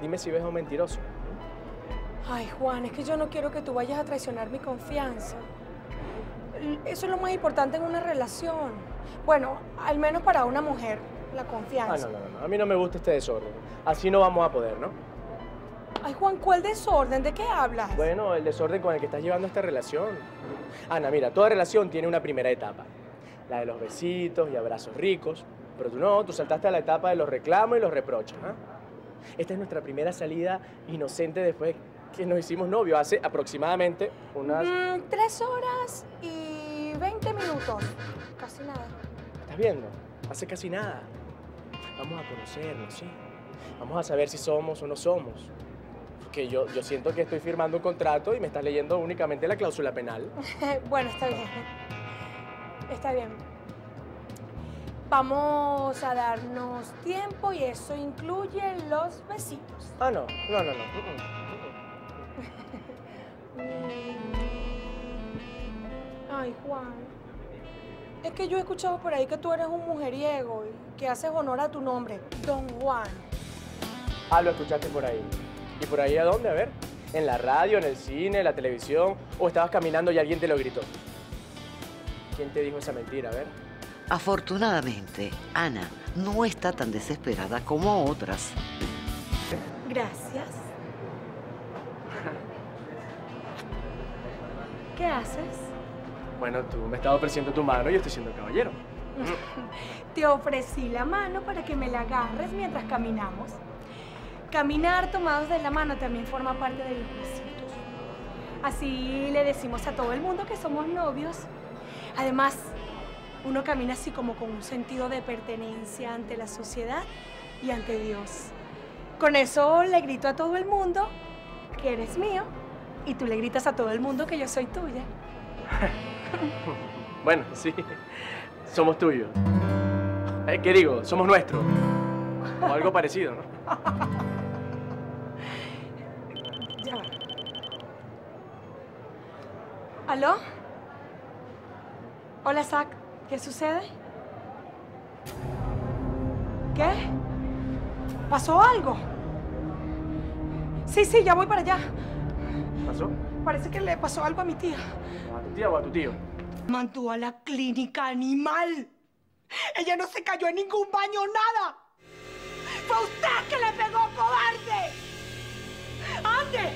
Dime si ves a un mentiroso. Ay, Juan, es que yo no quiero que tú vayas a traicionar mi confianza. Eso es lo más importante en una relación. Bueno, al menos para una mujer, la Ah, confianza. no, no, no, a mí no me gusta este desorden. Así no vamos a poder, ¿no? Ay, Juan, ¿cuál desorden? ¿De qué hablas? Bueno, el desorden con el que estás llevando esta relación. Ana, mira, toda relación tiene una primera etapa. La de los besitos y abrazos ricos. Pero tú no, tú saltaste a la etapa de los reclamos y los reproches, ¿ah? Esta es nuestra primera salida inocente después que nos hicimos novios, hace aproximadamente unas... Mm, tres horas y 20 minutos. Casi nada. ¿Estás viendo? Hace casi nada. Vamos a conocernos, ¿sí? Vamos a saber si somos o no somos. Porque yo, yo siento que estoy firmando un contrato y me estás leyendo únicamente la cláusula penal. bueno, está bien. Está bien. Vamos a darnos tiempo y eso incluye los besitos. Ah, no, no, no, no. Ay, Juan. Es que yo he escuchado por ahí que tú eres un mujeriego y que haces honor a tu nombre, Don Juan. Ah, lo escuchaste por ahí. ¿Y por ahí a dónde? A ver. ¿En la radio, en el cine, en la televisión? ¿O estabas caminando y alguien te lo gritó? ¿Quién te dijo esa mentira? A ver. Afortunadamente, Ana no está tan desesperada como otras. Gracias. ¿Qué haces? Bueno, tú me estás ofreciendo tu mano y yo estoy siendo caballero. Te ofrecí la mano para que me la agarres mientras caminamos. Caminar tomados de la mano también forma parte de los besitos. Así le decimos a todo el mundo que somos novios. Además, uno camina así como con un sentido de pertenencia ante la sociedad y ante Dios. Con eso le grito a todo el mundo que eres mío y tú le gritas a todo el mundo que yo soy tuya. Bueno, sí. Somos tuyos. Eh, ¿Qué digo? Somos nuestros. O algo parecido, ¿no? Ya. ¿Aló? Hola, Zach. ¿Qué sucede? ¿Qué? ¿Pasó algo? Sí, sí, ya voy para allá. ¿Pasó? Parece que le pasó algo a mi tía. ¿A tu tía o a tu tío? Mandó a la clínica animal. Ella no se cayó en ningún baño, nada. Fue usted que le pegó, cobarde. ¡Ande!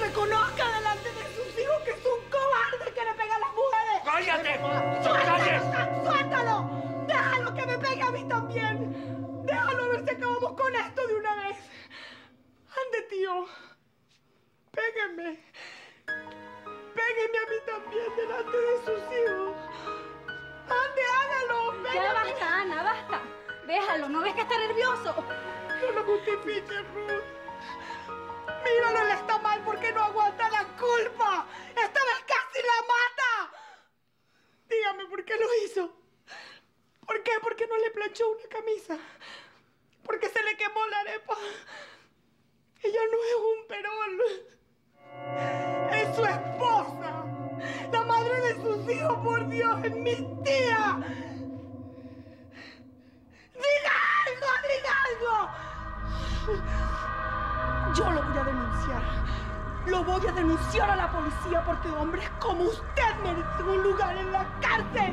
Reconozca delante de sus hijos que es un cobarde que le pega a las mujeres. ¡Cállate! ¡Pégueme! ¡Pégueme a mí también delante de sus hijos! ¡Ande, hágalo! Ya ¡Pégueme! basta, Ana, basta. Déjalo, ¿no ves que está nervioso? ¡No lo justifiques, Ruth! ¡Míralo, él está mal porque no algo! Yo lo voy a denunciar. Lo voy a denunciar a la policía porque hombres como usted merecen un lugar en la cárcel.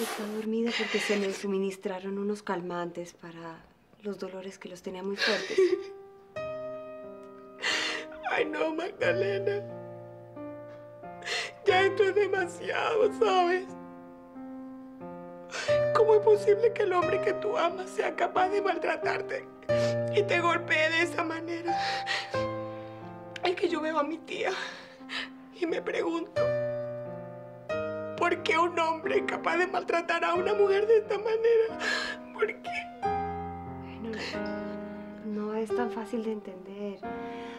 Está dormida porque se le suministraron unos calmantes para los dolores que los tenía muy fuertes. Ay, no, Magdalena. Ya esto es demasiado, ¿sabes? ¿Cómo es posible que el hombre que tú amas sea capaz de maltratarte y te golpee de esa manera? Es que yo veo a mi tía y me pregunto, ¿por qué un hombre es capaz de maltratar a una mujer de esta manera? ¿Por qué? No, no es tan fácil de entender.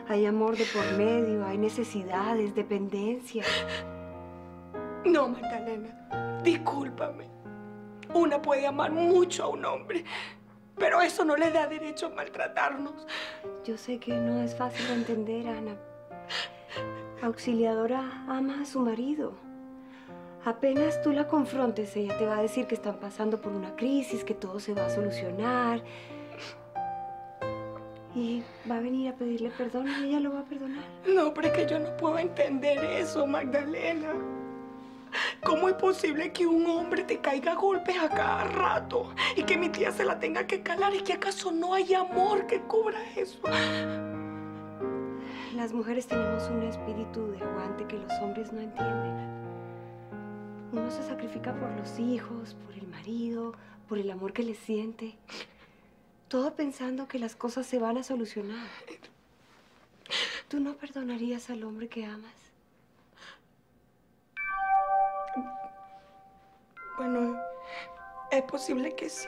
Hay amor de por medio, hay necesidades, dependencia. No, Magdalena, discúlpame. Una puede amar mucho a un hombre, pero eso no le da derecho a maltratarnos. Yo sé que no es fácil de entender, Ana. Auxiliadora ama a su marido. Apenas tú la confrontes, ella te va a decir que están pasando por una crisis, que todo se va a solucionar. Y va a venir a pedirle perdón y ella lo va a perdonar. No, pero es que yo no puedo entender eso, Magdalena. ¿Cómo es posible que un hombre te caiga a golpes a cada rato y que mi tía se la tenga que calar? ¿Y que acaso no hay amor que cubra eso? Las mujeres tenemos un espíritu de aguante que los hombres no entienden. Uno se sacrifica por los hijos, por el marido, por el amor que le siente. Todo pensando que las cosas se van a solucionar. ¿Tú no perdonarías al hombre que amas? Bueno, es posible que sí.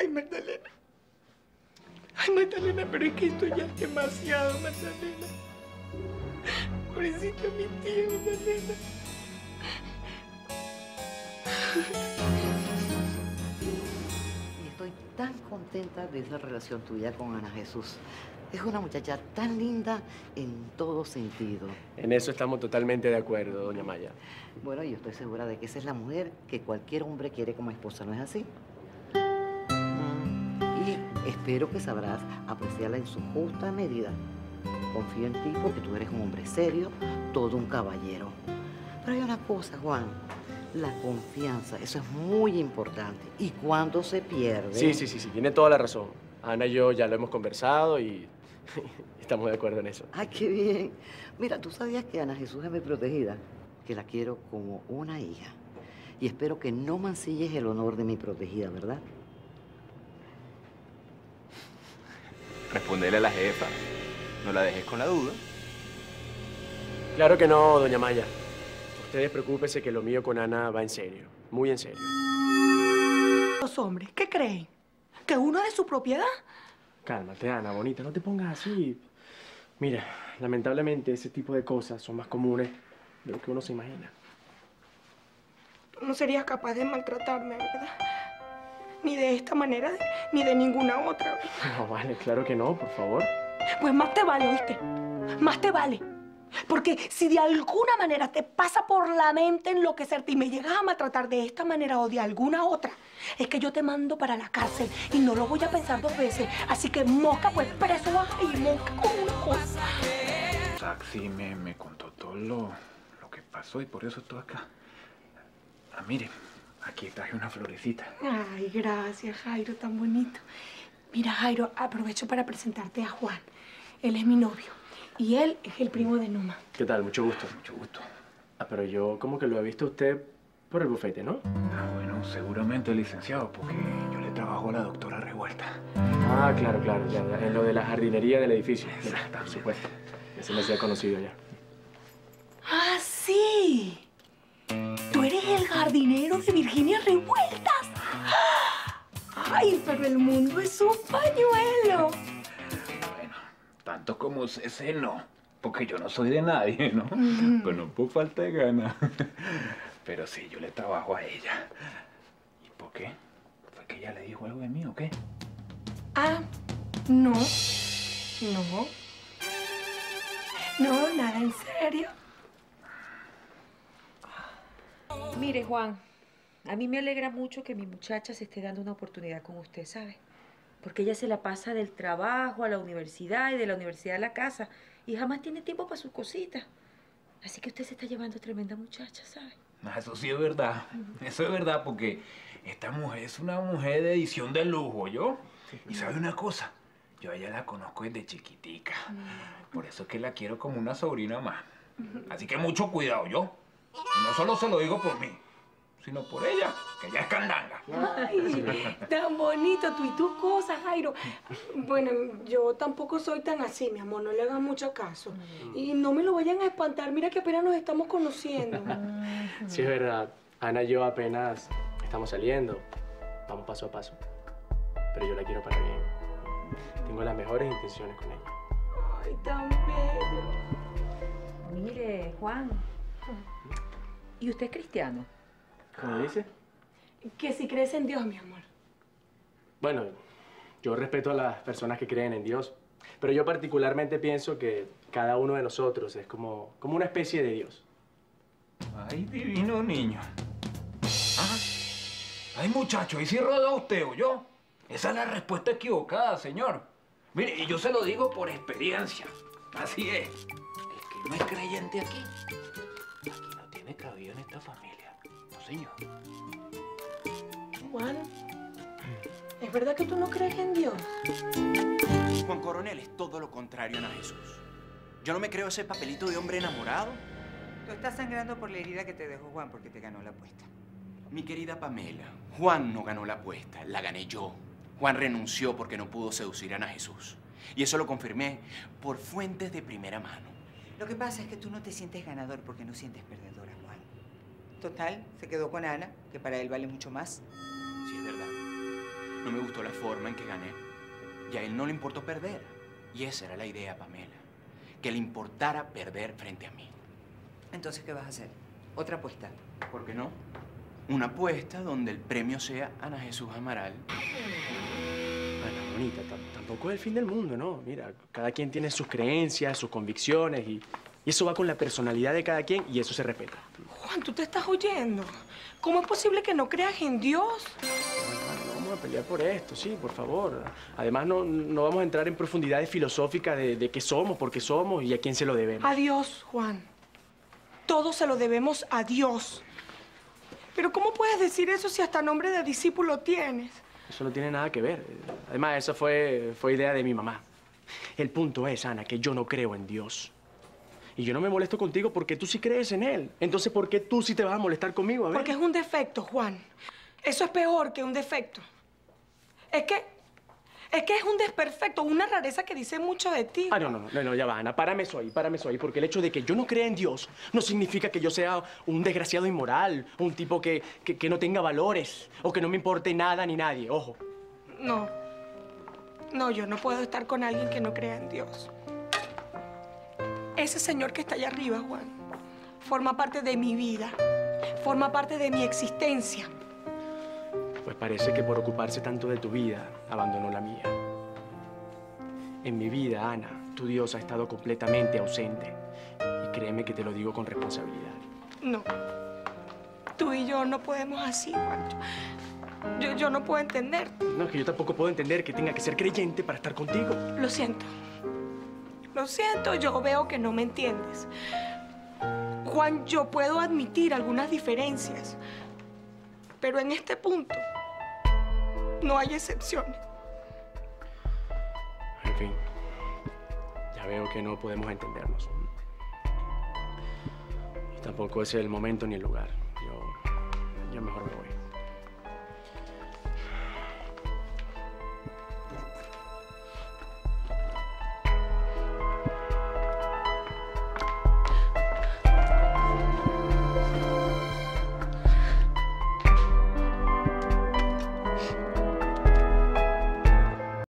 Ay, Magdalena. Ay, Magdalena, pero es que esto ya es demasiado, Magdalena. Pobrecita mi tía, Magdalena. Y estoy tan contenta de esa relación tuya con Ana Jesús. Es una muchacha tan linda en todo sentido. En eso estamos totalmente de acuerdo, doña Maya. Bueno, yo estoy segura de que esa es la mujer que cualquier hombre quiere como esposa, ¿no es así? Y espero que sabrás apreciarla en su justa medida. Confío en ti porque tú eres un hombre serio, todo un caballero. Pero hay una cosa, Juan. La confianza, eso es muy importante. Y cuando se pierde... Sí, sí, sí, sí, tiene toda la razón. Ana y yo ya lo hemos conversado y estamos de acuerdo en eso. Ay, qué bien. Mira, tú sabías que Ana Jesús es mi protegida, que la quiero como una hija. Y espero que no mancilles el honor de mi protegida, ¿verdad? Respondele a la jefa. No la dejes con la duda. Claro que no, doña Maya. Ustedes preocúpense que lo mío con Ana va en serio, muy en serio. Los hombres, ¿qué creen? ¿Que uno es de su propiedad? Cálmate, Ana, bonita, no te pongas así. Mira, lamentablemente ese tipo de cosas son más comunes de lo que uno se imagina. Tú no serías capaz de maltratarme, ¿verdad? Ni de esta manera, ni de ninguna otra. No, vale, claro que no, por favor. Pues más te vale, ¿oíste? Más te vale. Porque si de alguna manera te pasa por la mente enloquecerte y me llegas a maltratar de esta manera o de alguna otra, es que yo te mando para la cárcel y no lo voy a pensar dos veces. Así que mosca, pues preso vas ir, mosca como una cosa. Saxi me, me contó todo lo, lo que pasó y por eso estoy acá. Ah, mire, aquí traje una florecita. Ay, gracias, Jairo, tan bonito. Mira, Jairo, aprovecho para presentarte a Juan. Él es mi novio y él es el primo de Numa. ¿Qué tal? Mucho gusto. Mucho gusto. Ah, pero yo como que lo he visto a usted por el bufete, ¿no? Ah, bueno, seguramente licenciado, porque yo le trabajo a la doctora Revuelta. Ah, claro, claro, ya, ya, en lo de la jardinería del edificio. Mira, Por supuesto. Ese me hacía conocido ya. ¡Ah, sí! Tú eres el jardinero de Virginia Revueltas. ¡Ay, pero el mundo es un pañuelo! Tanto como ese no, porque yo no soy de nadie, ¿no? Pero no por falta de ganas. Pero sí, yo le trabajo a ella. ¿Y por qué? ¿Fue que ella le dijo algo de mí o qué? Ah, no. No. No, nada en serio. Mire, Juan, a mí me alegra mucho que mi muchacha se esté dando una oportunidad con usted, ¿sabe? Porque ella se la pasa del trabajo a la universidad y de la universidad a la casa y jamás tiene tiempo para sus cositas. Así que usted se está llevando tremenda muchacha, ¿sabe? Ah, Eso sí es verdad. Eso es verdad porque esta mujer es una mujer de edición de lujo, ¿yo? Y sabe una cosa, yo a ella la conozco desde chiquitica. Por eso es que la quiero como una sobrina más. Así que mucho cuidado, ¿yo? Y no solo se lo digo por mí, sino por ella, que ella es candanga. Ay, tan bonito tú y tus cosas, Jairo. Bueno, yo tampoco soy tan así, mi amor, no le hagas mucho caso. Y no me lo vayan a espantar, mira que apenas nos estamos conociendo. Sí, es verdad. Ana y yo apenas estamos saliendo. Vamos paso a paso. Pero yo la quiero para bien. Tengo las mejores intenciones con ella. Ay, tan bello. Mire, Juan. ¿Y usted es cristiano? ¿Cómo dice? Que si crees en Dios, mi amor. Bueno, yo respeto a las personas que creen en Dios. Pero yo particularmente pienso que cada uno de nosotros es como, como una especie de Dios. Ay, divino niño. Ah, Ay, muchacho, ¿y si roda usted o yo? Esa es la respuesta equivocada, señor. Mire, y yo se lo digo por experiencia. Así es. El que no es creyente aquí, aquí no tiene cabida en esta familia. Señor. Juan, ¿es verdad que tú no crees en Dios? Juan Coronel es todo lo contrario a Ana Jesús. Yo no me creo ese papelito de hombre enamorado. Tú estás sangrando por la herida que te dejó Juan porque te ganó la apuesta. Mi querida Pamela, Juan no ganó la apuesta, la gané yo. Juan renunció porque no pudo seducir a Ana Jesús. Y eso lo confirmé por fuentes de primera mano. Lo que pasa es que tú no te sientes ganador porque no sientes perdedora, Juan. Total, se quedó con Ana, que para él vale mucho más. Sí, es verdad. No me gustó la forma en que gané. Y a él no le importó perder. Y esa era la idea, Pamela. Que le importara perder frente a mí. Entonces, ¿qué vas a hacer? ¿Otra apuesta? ¿Por qué no? Una apuesta donde el premio sea Ana Jesús Amaral. Ana, bonita, tam- tampoco es el fin del mundo, ¿no? Mira, cada quien tiene sus creencias, sus convicciones y, y eso va con la personalidad de cada quien y eso se respeta. Juan, tú te estás oyendo. ¿Cómo es posible que no creas en Dios? Bueno, no vamos a pelear por esto, sí, por favor. Además, no, no vamos a entrar en profundidades filosóficas de, de qué somos, por qué somos y a quién se lo debemos. A Dios, Juan. Todo se lo debemos a Dios. Pero ¿cómo puedes decir eso si hasta nombre de discípulo tienes? Eso no tiene nada que ver. Además, eso fue, fue idea de mi mamá. El punto es, Ana, que yo no creo en Dios. Y yo no me molesto contigo porque tú sí crees en Él. Entonces, ¿por qué tú sí te vas a molestar conmigo? A ver. Porque es un defecto, Juan. Eso es peor que un defecto. Es que. Es que es un desperfecto, una rareza que dice mucho de ti. Ah, no, no, no, no, ya va, Ana, párame eso ahí, párame eso ahí, porque el hecho de que yo no crea en Dios no significa que yo sea un desgraciado inmoral, un tipo que, que, que no tenga valores, o que no me importe nada ni nadie, ojo. No. No, yo no puedo estar con alguien que no crea en Dios. Ese señor que está allá arriba, Juan, forma parte de mi vida, forma parte de mi existencia. Pues parece que por ocuparse tanto de tu vida, abandonó la mía. En mi vida, Ana, tu Dios ha estado completamente ausente. Y créeme que te lo digo con responsabilidad. No. Tú y yo no podemos así, Juan. Yo, yo, yo no puedo entender. No, es que yo tampoco puedo entender que tenga que ser creyente para estar contigo. Lo siento. Lo siento, yo veo que no me entiendes. Juan, yo puedo admitir algunas diferencias, pero en este punto no hay excepciones. En fin, ya veo que no podemos entendernos. Y tampoco es el momento ni el lugar. Yo, yo mejor me voy.